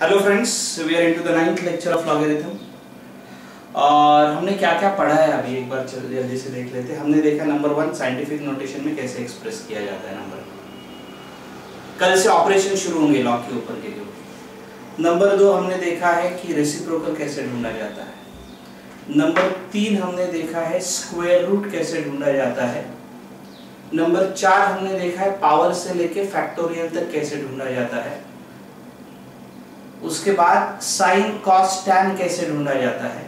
Hello friends we are into the ninth lecture of logarithm और हमने क्या क्या पढ़ा है अभी एक बार जल्दी से देख लेते हैं। हमने देखा नंबर वन साइंटिफिक नोटेशन में कैसे एक्सप्रेस किया जाता है नंबर कल से ऑपरेशन शुरू होंगे लॉग के ऊपर के लिए नंबर दो हमने देखा है कि रेसिप्रोकल कैसे ढूंढा जाता है। नंबर तीन हमने देखा है स्क्वायर रूट कैसे ढूंढा जाता है। नंबर चार हमने देखा है पावर से लेके फैक्टोरियल तक कैसे ढूंढा जाता है। उसके बाद साइन कॉस टैन कैसे ढूंढा जाता है?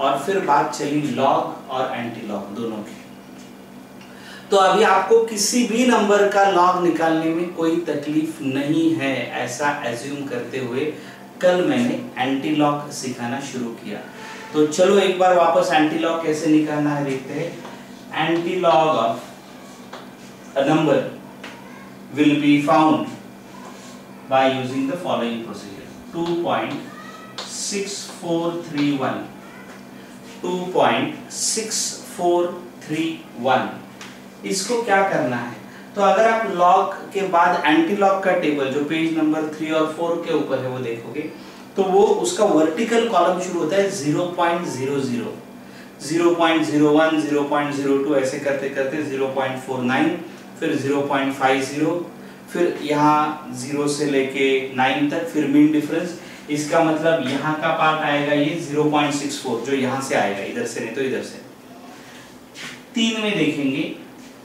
और फिर बात चली लॉग और एंटी लॉग दोनों की। तो अभी आपको किसी भी नंबर का लॉग निकालने में कोई तकलीफ़ नहीं है, ऐसा एज्यूम करते हुए कल मैंने एंटी लॉग सिखाना शुरू किया। तो चलो एक बार वापस एंटी लॉग कैसे निकालना है देखते हैं। Antilog of a number will be found by using the following procedure. 2.6431 2.6431 इसको क्या करना है? तो अगर आप लॉग के बाद एंटी लॉग का टेबल जो पेज नंबर थ्री और फोर के ऊपर है, वो देखोगे तो वो उसका वर्टिकल कॉलम शुरू होता है 0.00 0.01 0.02 ऐसे करते करते 0.49 फिर 0.50 फिर यहाँ ज़ीरो से लेके नाइन तक फिर मीन डिफरेंस इसका मतलब यहाँ का पार्ट आएगा ये 0.64 जो यहाँ से आएगा, इधर से नहीं तो इधर से। तीन में देखेंगे,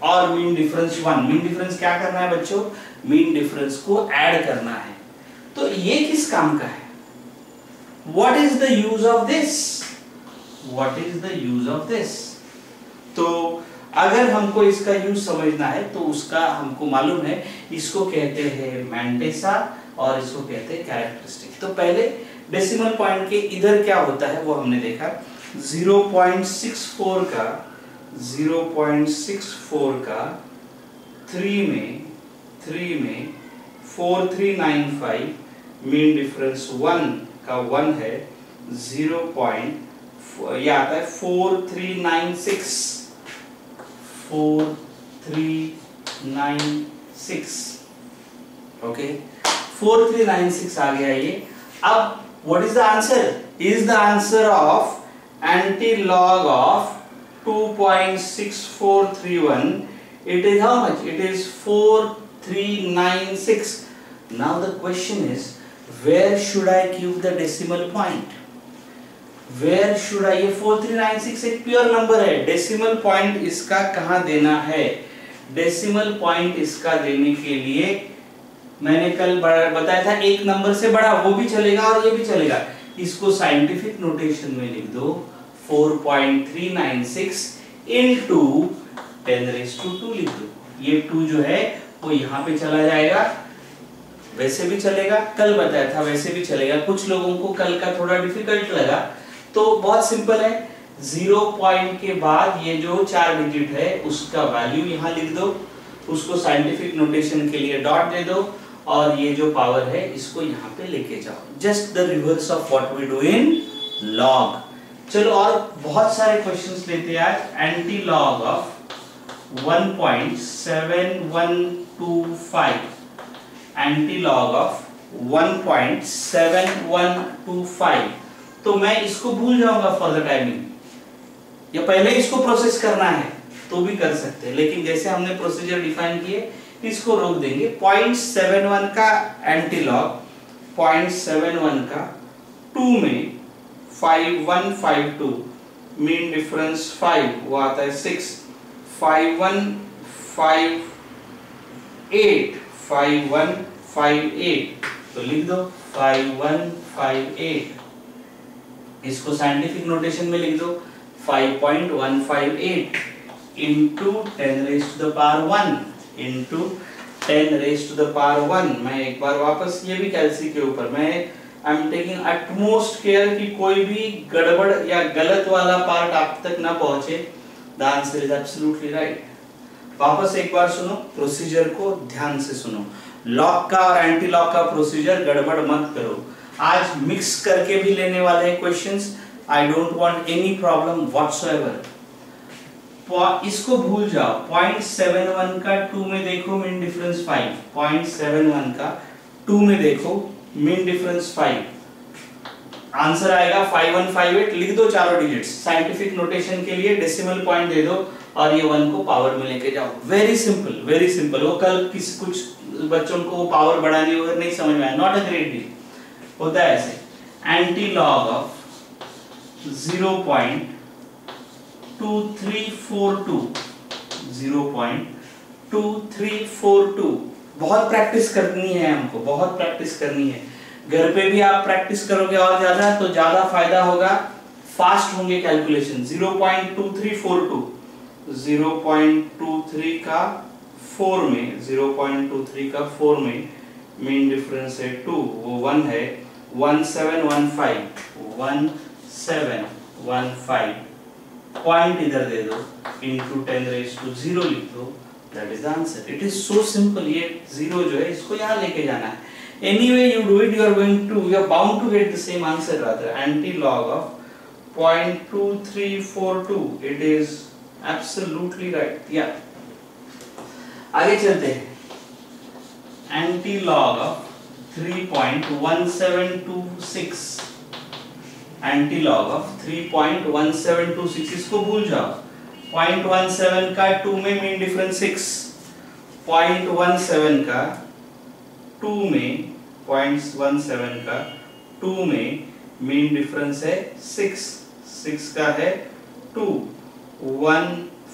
और mean difference one mean difference क्या करना है बच्चों? मीन डिफरेंस को ऐड करना है। तो ये किस काम का है? What is the use of this what is the use of this तो अगर हमको इसका यूज़ समझना है तो उसका हमको मालूम है, इसको कहते हैं मैंटेसा और इसको कहते हैं कैरेक्टरिस्टिक तो पहले डेसिमल पॉइंट के इधर क्या होता है, वो हमने देखा 0.64 का 0.64 का 3 में 3 में 4395 मीन डिफरेंस 1 का 1 है 0. ये आता है 4396 four three nine six okay four three nine six आ गया ये अब what is the answer is the answer of antilog of 2.6431 it is how much it is 4396 now the question is where should i give the decimal point where should I ये 4396 एक pure number है। Decimal point इसका कहाँ देना है? Decimal point इसका देने के लिए मैंने कल बताया था, एक नंबर से बड़ा वो भी चलेगा और ये भी चलेगा। इसको साइंटिफिक नोटेशन में लिख दो। 4.396 इनटू 10 रेज टू 2 लिख दो। ये 2 जो है, वो यहाँ पे चला जाएगा। वैसे भी चलेगा, कल बताया था, वैसे भी चलेगा। कुछ लोगों को कल का थोड़ा डिफ़िकल्ट लगा। तो बहुत सिंपल है। ज़ीरो पॉइंट के बाद ये जो चार डिजिट है, उसका वैल्यू यहाँ लिख दो। उसको साइंटिफिक नोटेशन के लिए डॉट दे दो और ये जो पावर है, इसको यहाँ पे लेके जाओ। Just the reverse of what we do in log चलो और बहुत सारे क्वेश्चंस लेते हैं आज। Anti log of 1.7125 anti log of 1.7125 तो मैं इसको भूल जाऊँगा फॉर द टाइमिंग या पहले इसको प्रोसेस करना है तो भी कर सकते हैं। लेकिन जैसे हमने प्रोसीजर डिफाइन किए, इसको रोक देंगे। पॉइंट सेवन वन का anti log point seven one का टू में five one five two mean difference five वो आता है six five one five eight five one five eight तो लिख दो फाइव वन फाइव एट इसको साइंटिफिक नोटेशन में लिख दो। 5.158 into 10 raised to the power 1 into 10 raised to the power 1 मैं एक बार वापस ये भी कैलसी के ऊपर, मैं I am taking utmost care कि कोई भी गड़बड़ या गलत वाला पार्ट आप तक ना पहुँचे। The answer is absolutely right वापस एक बार सुनो प्रोसीजर को ध्यान से सुनो। लॉक का और एंटी लॉक का प्रोसीजर गड़बड़ मत करो। आज मिक्स करके भी लेने वाले हैं questions I don't want any problem whatsoever इसको भूल जाओ. पॉइंट सेवन वन का टू में देखो mean difference five point seven one का टू में देखो मीन डिफरेंस फाइव आंसर आएगा फाइव वन फाइव एट लिख दो चारों डिजिट्स साइंटिफिक नोटेशन के लिए डेसिमल पॉइंट दे दो और ये वन को पावर में लेके जाओ. वेरी सिंपल वेरी सिंपल वो कल किस, कुछ बच्चों को पावर बढ़ाने वगैरह नहीं समझ में आया. नॉट अ ग्रेट डील होता है ऐसे। Antilog of zero point two three four two zero point two three four two बहुत प्रैक्टिस करनी है हमको, बहुत प्रैक्टिस करनी है। घर पे भी आप प्रैक्टिस करोगे और ज़्यादा तो ज़्यादा फ़ायदा होगा। फास्ट होंगे कैलकुलेशन 0.2342 0.23 का 4 में 0.23 का 4 में मीन डिफरेंस है 2 वो 1 है। पॉइंट इधर दे दो. Into ten raise to zero लिख दो. That is answer it is so simple ये ज़ीरो जो है, इसको यहाँ लेके जाना है. Anyway you do it you are going to you are bound to get the same answer rather antilog of 0.2342 it is absolutely right या आगे चलते हैं. Anti log of 3.1726 anti log of 3.1726 इसको भूल जाओ। 0.17 का 2 में मीन डिफरेंस 6 0.17 का टू में पॉइंट वन सेवन का टू में मीन डिफरेंस है सिक्स सिक्स का है two one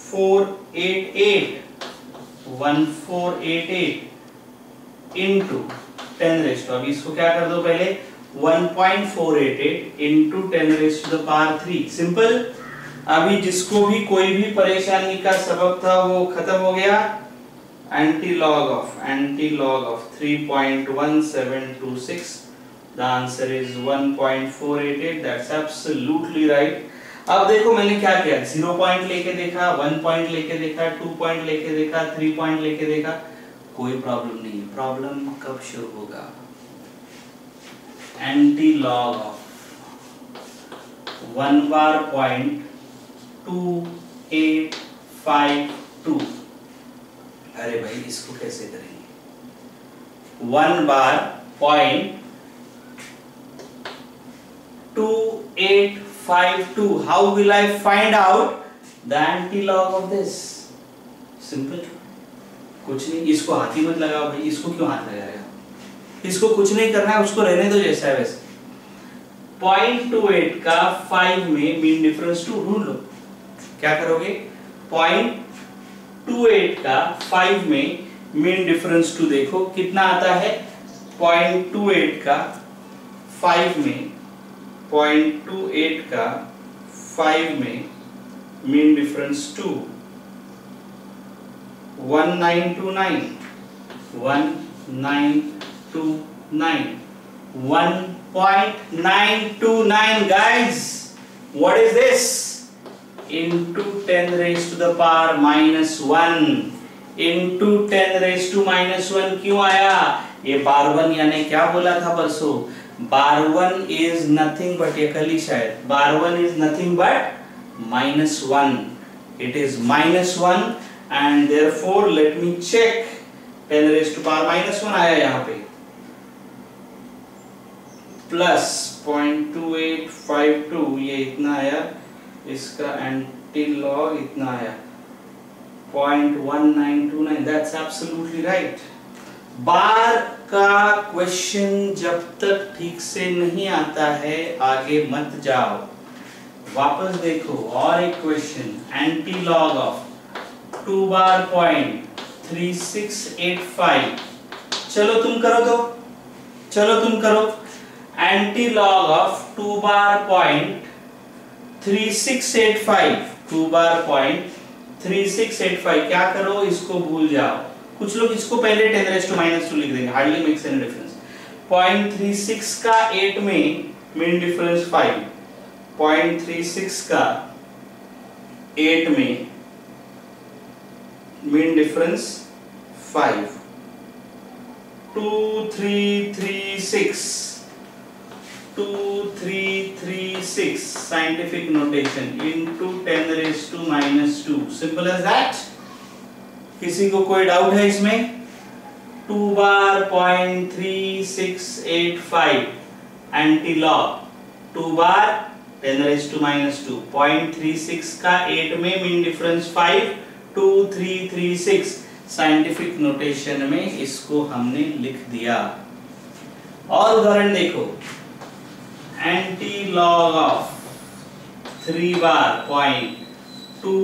four eight eight one four eight eight into ten raised अभी इसको क्या कर दो पहले? 1.488 into ten raise to the three simple अभी जिसको भी कोई भी परेशानी का सबब था, वो खत्म हो गया। Anti-log of anti-log of 3.1726 the answer is 1.488 that's absolutely right. अब देखो मैंने क्या किया? ज़ीरो पॉइंट लेके देखा वन पॉइंट लेके देखा टू पॉइंट लेके देखा थ्री पॉइंट लेके देखा। कोई प्रॉब्लम नहीं है। प्रॉब्लम कब शुरू होगा? Antilog of one bar point two eight five two अरे भाई, इसको कैसे करेंगे? One bar point two eight five two how will I find out the antilog of this simple कुछ नहीं, इसको हाथ मत लगाओ भाई, इसको क्यों हाथ लगा रहे हो? इसको कुछ नहीं करना है, उसको रहने दो जैसा है वैसे। पॉइंट टू एट का फाइव में मीन डिफरेंस टू ढूंढ लो। क्या करोगे? पॉइंट टू एट का फाइव में मीन डिफरेंस टू देखो, कितना आता है? पॉइंट टू एट का फाइव में पॉइंट टू एट का फाइव में mean difference two one nine two nine one nine two nine one point nine two nine guys what is this? Into 10 raised to the power minus 1 into 10 raised to minus 1 क्यों आया? ये बार one यानी क्या बोला था परसों? Bar one is nothing but ये कल शायद। Bar one is nothing but minus one it is minus 1 and therefore, let me check. 10 raised to power minus 1 आया यहाँ पे। Plus point two eight five two ये इतना आया। इसका एंटी लॉग इतना आया। Point one nine two bar का क्वेश्चन जब तक ठीक से नहीं आता है, आगे मत जाओ। वापस देखो, और एक question antilog of two bar point three six eight five चलो तुम करो तो। चलो तुम करो। Antilog of two bar point three six eight five two bar point three six eight five क्या करो? इसको भूल जाओ। कुछ लोग इसको पहले ten raise to minus two लिख देंगे। Hardly makes any difference point three six का एट में mean difference five point three six का एट में mean difference five two three three six 2336 scientific notation into 10 raised to minus 2 simple as that. किसी को कोई doubt है इसमें? Two bar point three six eight five antilog two bar ten raise to minus two point three six का eight में mean difference five two three three six scientific notation में इसको हमने लिख दिया। और उदाहरण देखो। Antilog of three bar point two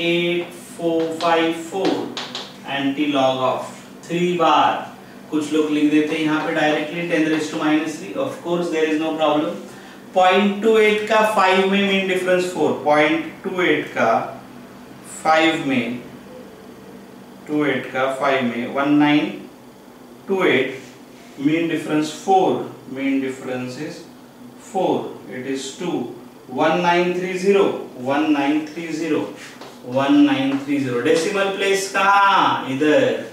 eight four five four antilog of three bar कुछ लोग लिख देते हैं यहाँ पे directly ten raise to minus three of course there is no problem point two eight का फाइव में mean difference four point two eight का फाइव में टू एट का फाइव में one nine two eight mean difference 4 mean difference is 4 it is 2 1930 1930 1930 decimal place कहाँ? इधर।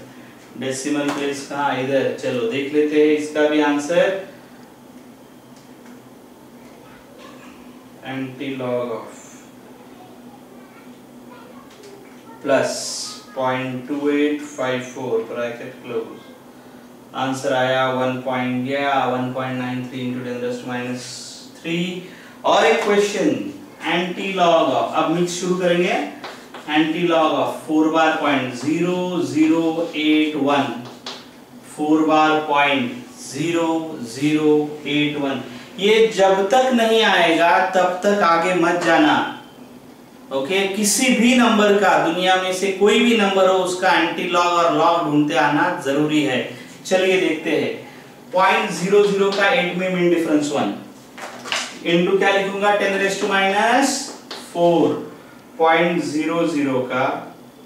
Decimal place कहाँ? इधर। चलो, देख लेते हैं इसका भी answer antilog of plus point two eight five four bracket close answer आया वन पॉइंट गया one point nine three into ten minus three और एक क्वेश्चन एंटी लॉग ऑफ़ अब मिक्स शुरू करेंगे. Antilog of four bar point zero zero eight one four bar point zero zero eight one ये जब तक नहीं आएगा, तब तक आगे मत जाना. Okay okay? किसी भी नंबर का, दुनिया में से कोई भी नंबर हो, उसका एंटी लॉग और लॉग ढूंढते आना ज़रूरी है। चलिए देखते हैं। पॉइंट ज़ीरो ज़ीरो का एट में मीन डिफरेंस वन इंटू क्या लिखूँगा? Ten raise to minus four point zero zero का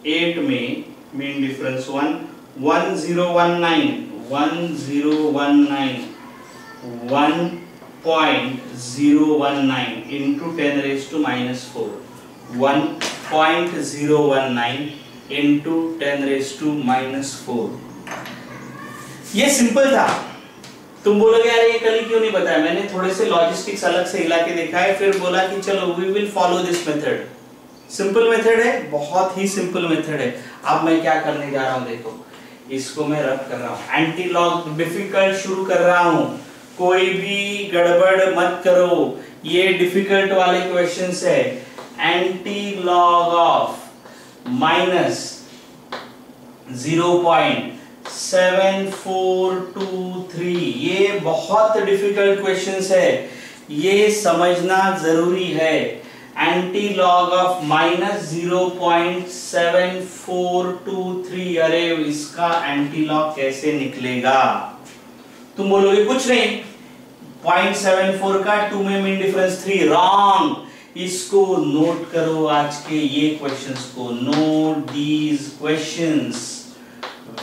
एट में mean difference one one zero one nine one zero one nine one point zero one nine into ten raise to minus four one point zero one nine into ten raise to minus four ये simple था। तुम बोलोगे यार ये कल क्यों नहीं बताया? मैंने थोड़े से लॉजिस्टिक्स अलग से हिला के देखा है, फिर बोला कि चलो we will follow this method simple method है, बहुत ही सिंपल मेथड है। अब मैं क्या करने जा रहा हूँ, देखो। इसको मैं रब कर रहा हूँ। एंटी लॉग डिफ़िकल्ट शुरू कर रहा हूँ। कोई भी गड़बड़ मत करो। ये डिफ़िकल्ट वाले क्वेश्चंस है। Antilog of minus zero point seven four two three ये बहुत डिफ़िकल्ट क्वेश्चन है। ये समझना ज़रूरी है। Antilog of minus zero point seven four two three अरे, इसका एंटी लॉग कैसे निकलेगा? तुम बोलोगे, कुछ नहीं। पॉइंट सेवन फोर का टू में मीन डिफरेंस थ्री रॉन्ग इसको नोट करो आज के ये क्वेश्चंस को. Note these questions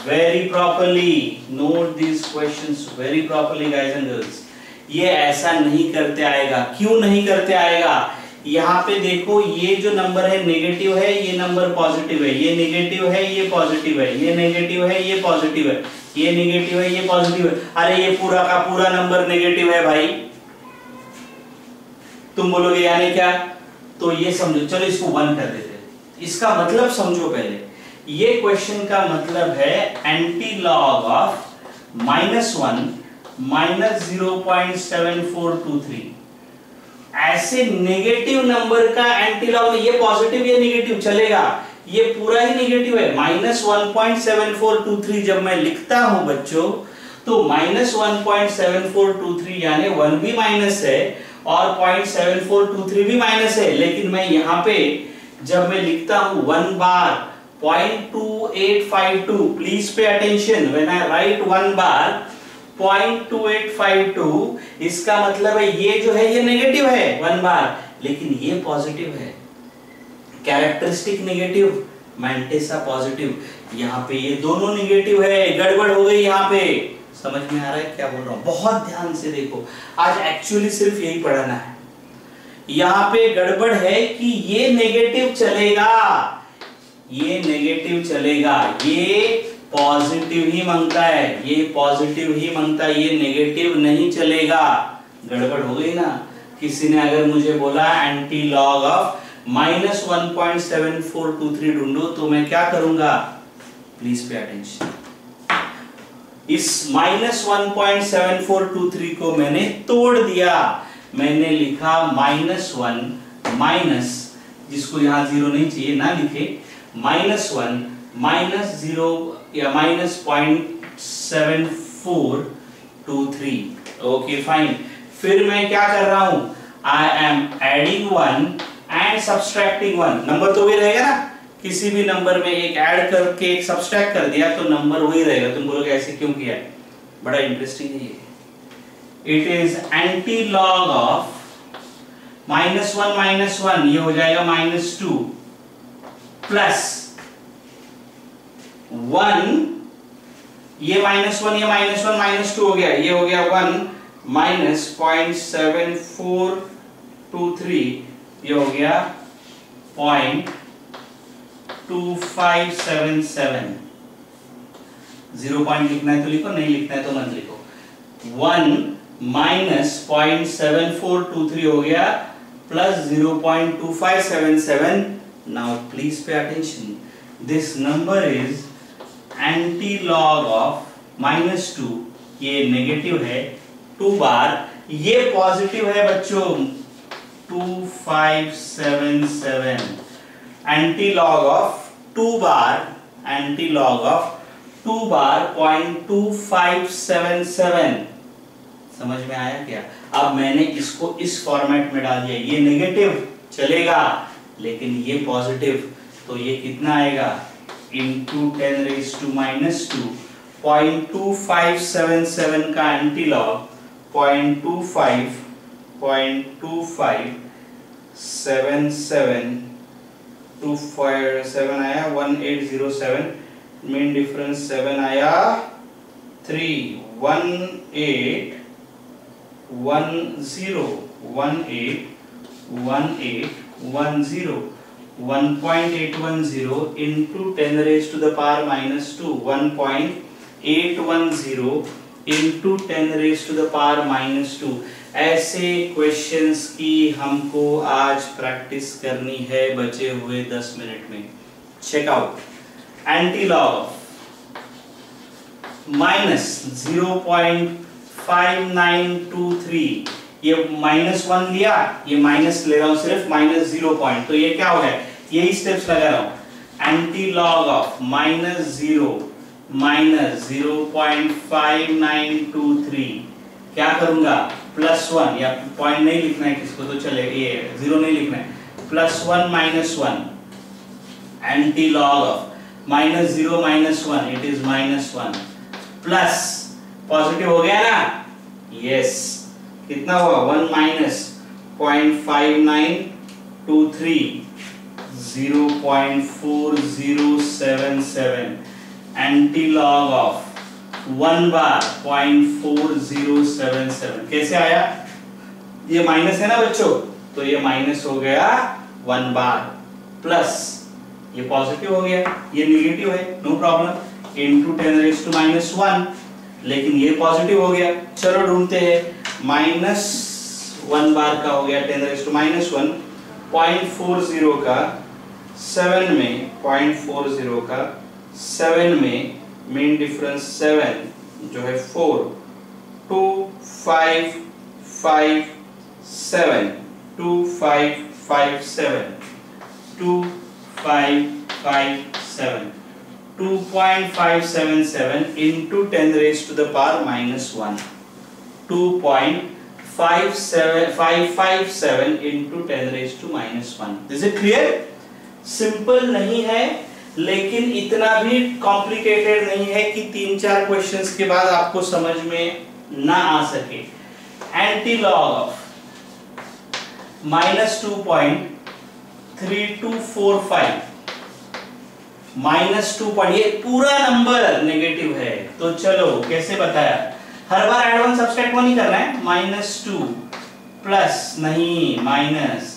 very properly. Note these questions very properly, guys and girls. ये ऐसा नहीं करते आएगा. क्यों नहीं करते आएगा? यहाँ पे देखो, ये जो नंबर है नेगेटिव है, ये नंबर पॉजिटिव है. ये नेगेटिव है, ये पॉजिटिव है. ये नेगेटिव है, ये पॉजिटिव है. ये नेगेटिव है, ये पॉजिटिव है. अरे ये पूरा का पूरा नंबर नेगेटिव है भाई. तुम बोलोगे यानी क्या? तो ये समझो, चलो इसको वन कर देते इसका मतलब समझो पहले। ये क्वेश्चन का मतलब है antilog of minus one minus zero point seven four two three ऐसे नेगेटिव नंबर का एंटी लॉग ये पॉजिटिव या नेगेटिव चलेगा। ये पूरा ही नेगेटिव है। Minus one point seven four two three जब मैं लिखता हूँ बच्चों तो minus one point seven four two three यानी वन भी माइनस है और point seven four two three भी माइनस है। लेकिन मैं यहाँ पे जब मैं लिखता हूँ one bar 0.2852 please pay attention. When I write one bar 0.2852 इसका मतलब है ये जो है, ये नेगेटिव है वन बार लेकिन ये पॉजिटिव है। कैरेक्टरिस्टिक नेगेटिव मैंटेसा पॉजिटिव यहाँ पे ये दोनों नेगेटिव है। गड़बड़ हो गई यहाँ पे। समझ में आ रहा है? क्या बोल रहा हूँ? बहुत ध्यान से देखो। आज एक्चुअली सिर्फ़ यही पढ़ाना है। यहाँ पे गड़बड़ है कि ये नेगेटिव चलेगा। ये नेगेटिव चलेगा। ये पॉजिटिव ही माँगता है। ये पॉजिटिव ही माँगता है। ये नेगेटिव नहीं चलेगा। गड़बड़ हो गई ना? किसी ने अगर मुझे बोला antilog of minus one point seven four two three ढूंढो तो मैं क्या करूँगा? प्लीज़ पे अटेंशन इस minus one point seven four two three को मैंने तोड़ दिया। मैंने लिखा माइनस वन माइनस, जिसको यहाँ ज़ीरो नहीं चाहिए, ना लिखे। माइनस वन माइनस ज़ीरो या minus point seven four two three. Okay fine फिर मैं क्या कर रहा हूँ? I am adding one and subtracting one number तो वही रहेगा ना? किसी भी नंबर में एक ऐड करके एक सब्सट्रैक्ट कर दिया तो नंबर वही रहेगा। तुम बोलोगे, ऐसे क्यों किया बड़ा इंटरेस्टिंग है ये। It is antilog of minus one minus one ये हो जाएगा माइनस टू प्लस वन ये माइनस वन ये माइनस वन माइनस टू हो गया। ये हो गया one minus point seven four two three ये हो गया point two five seven seven zero point लिखना है तो लिखो, नहीं लिखना है तो मत लिखो. One minus point seven four two three हो गया plus zero point two five seven seven now please pay attention this number is antilog of minus two ये नेगेटिव है टू बार ये पॉजिटिव है बच्चों. Two five seven seven antilog of two bar antilog of two bar point two five seven seven समझ में आया क्या? अब मैंने इसको इस फॉर्मेट में डाल दिया। ये नेगेटिव चलेगा, लेकिन ये पॉजिटिव तो ये कितना आएगा? Into ten raise to minus two point two five seven seven का antilog point two five point two five seven seven two five seven आया one eight zero seven mean difference seven आया three one eight one zero one eight one eight one zero 1.810 into 10 raised to the power minus 2 1.810 into 10 raised to the power minus 2 ऐसे questions की हमको आज practice करनी है बचे हुए 10 minute में। Check out antilog minus zero point five nine two three ये माइनस वन लिया, ये माइनस ले रहा हूँ सिर्फ़ माइनस ज़ीरो पॉइंट तो ये क्या हो? गया यही स्टेप्स लगा रहा हूँ। Antilog of minus zero minus zero point five nine two three क्या करूँगा? प्लस वन, या पॉइंट नहीं लिखना है किसको तो चले, ये ज़ीरो नहीं लिखना है। Plus one minus one antilog of minus zero minus one it is minus one. Plus positive हो गया ना? यस कितना हुआ? One minus point five nine two three zero point four zero seven seven antilog of one bar point four zero seven seven. कैसे आया? ये minus है ना बच्चों? तो ये माइनस हो गया वन बार प्लस। ये पॉजिटिव हो गया, ये निगेटिव है, no problem. Into ten raise to minus one लेकिन ये पॉजिटिव हो गया। चलो ढूंढते हैं। माइनस वन बार का हो गया ten raise to minus one point four zero का सेवन में, पॉइंट फोर ज़ीरो का सेवन में मेन डिफरेंस सेवन जो है four two five five seven two five five seven two five five seven 2.577 into 10 raised to the power minus 1 2.557 into 10 raised to minus 1 is it clear simple नहीं है लेकिन इतना भी complicated नहीं है कि तीन चार क्वेश्चंस के बाद आपको समझ में ना आ सके। Antilog of minus two point three two four five minus two point ये पूरा नंबर नेगेटिव है। तो चलो, कैसे बताया? हर बार एड वन सब्सट्रैक्ट वन ही करना है। माइनस टू प्लस नहीं minus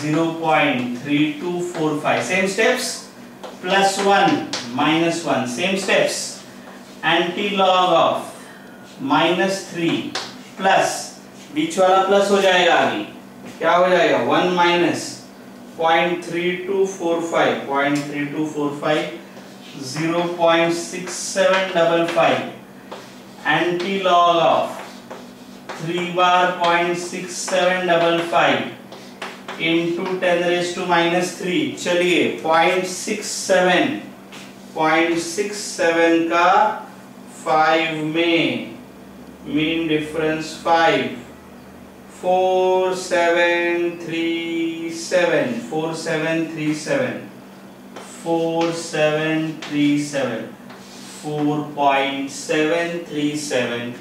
zero point three two four five same steps plus one minus one same antilog of minus three plus बीच वाला प्लस हो जाएगा अभी क्या हो जाएगा one minus point three two four five point three two four five zero point six seven double five antilog of three bar point six seven double five into ten raise to minus three चलिए point six seven point six seven का five में mean difference five four seven three seven four seven three seven four seven three seven four point seven three seven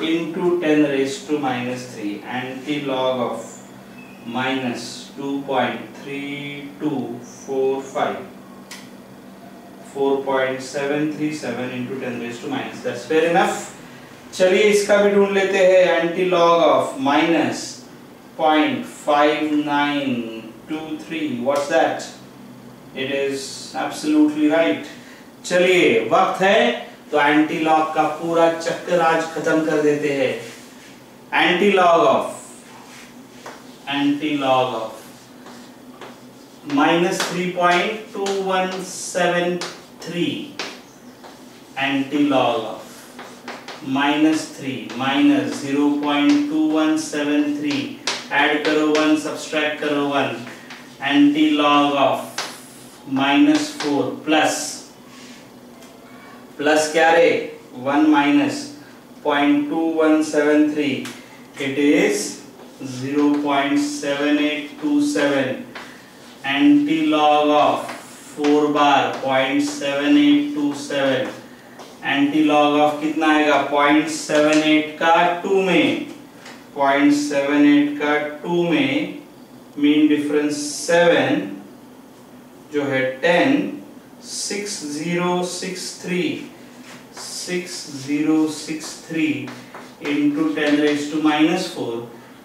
into 10 raised to minus 3 anti-log of minus 2.3245 4.737 into 10 raised to minus. That's fair enough. चलिए इसका भी ढूंढ लेते हैं antilog of minus point five nine two three what's that it is absolutely right चलिए, वक्त है तो एंटी लॉग का पूरा चक्कर आज खत्म कर देते हैं. Antilog of anti log of minus 3.2173 anti log of minus 3 minus 0 0.2173 add करो 1 subtract करो 1 anti log of minus 4 plus plus Carry 1 minus 0.2173 it is 0.7827 anti-log of 4 bar 0.7827 anti log of कितना आएगा? 0.78 का 2 में 0.78 का 2 में मीन डिफरेंस 7 जो है 10 6063 6063 into 10 raised to minus 4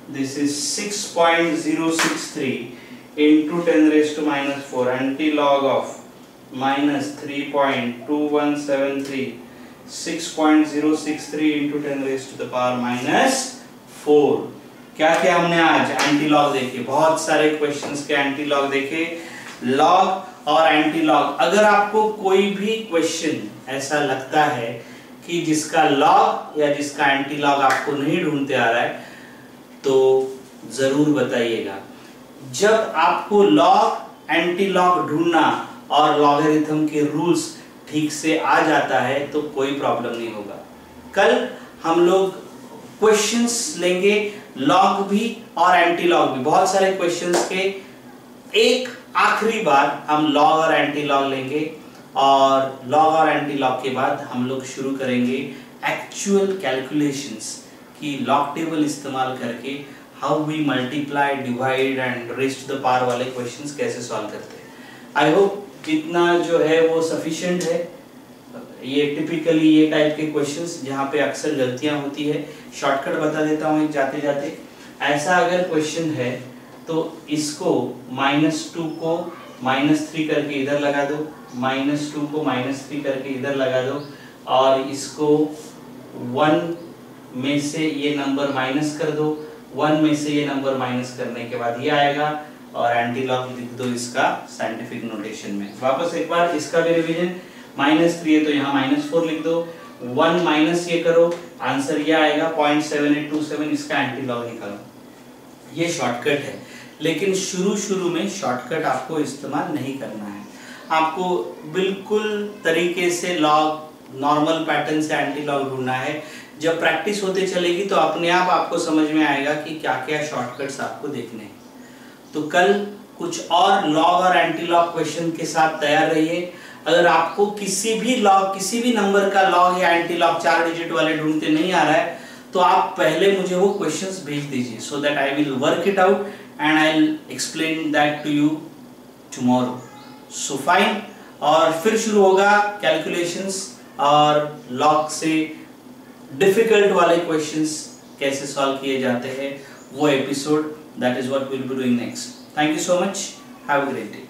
this is 6.063 into 10 raised to minus 4 anti log of minus 3.2173 6.063 into 10 raised to the power minus 4 क्या क्या हमने आज? एंटी लॉग देखे। बहुत सारे क्वेश्चंस के एंटी लॉग देखे। लॉग और एंटी लॉग अगर आपको कोई भी क्वेश्चन ऐसा लगता है कि जिसका लॉग या जिसका एंटी लॉग आपको नहीं ढूंढते आ रहा है तो ज़रूर बताइएगा। जब आपको लॉग एंटी लॉग ढूंढना और लॉगरिथम के रूल्स ठीक से आ जाता है तो कोई प्रॉब्लम नहीं होगा। कल हम लोग क्वेश्चंस लेंगे लॉग भी और एंटी लॉग भी। बहुत सारे क्वेश्चंस के एक आखिरी बार हम लॉग और एंटी लॉग लेंगे और लॉग और एंटी लॉग के बाद हम लोग शुरू करेंगे एक्चुअल कैलकुलेशंस की लॉग टेबल इस्तेमाल करके how we multiply divide and raised the power वाले क्वेश्चंस कैसे सॉल्व करते हैं। आई होप इतना जो है वो सफिशिएंट है। ये टिपिकली ये टाइप के क्वेश्चंस जहाँ पे अक्सर गलतियाँ होती है। शॉर्टकट बता देता हूँ जाते जाते ऐसा अगर क्वेश्चन है तो इसको माइनस टू को माइनस थ्री करके इधर लगा दो। माइनस टू को माइनस थ्री करके इधर लगा दो। और इसको वन में से ये नंबर माइनस कर दो। वन में से ये नंबर माइनस करने के बाद ये आएगा और एंटी लॉग लिख दो इसका साइंटिफिक नोटेशन में। वापस एक बार इसका भी रिवीजन माइनस थ्री है तो यहाँ माइनस फोर लिख दो। वन माइनस ये करो आंसर ये आएगा point seven eight two seven इसका एंटी लॉग निकालो। ये शॉर्टकट है। लेकिन शुरू शुरू में शॉर्टकट आपको इस्तेमाल नहीं करना है। आपको बिल्कुल तरीके से लॉग नॉर्मल पैटर्न से एंटी लॉग ढूंढना है। जब प्रैक्टिस होते चलेगी तो अपने आप आपको समझ में आएगा कि क्या क्या शॉर्टकट्स आपको देखने हैं। तो कल कुछ और लॉग और एंटी लॉग क्वेश्चन के साथ तैयार रहिए। अगर आपको किसी भी लॉग किसी भी नंबर का लॉग या एंटी लॉग चार डिजिट वाले ढूंढते नहीं आ रहा है तो आप पहले मुझे वो क्वेश्चंस भेज दीजिए so that I will work it out and I'll explain that to you tomorrow. So fine और फिर शुरू होगा कैलकुलेशंस और लॉग से डिफ़िकल्ट वाले क्वेश्चंस कैसे सॉल्व किए जाते हैं, वो episode that is what will be doing next thank you so much have a great day